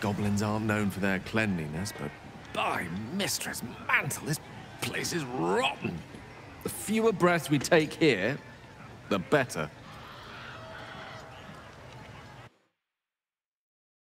Goblins aren't known for their cleanliness, but by Mystra's Mantle, this place is rotten. The fewer breaths we take here, the better.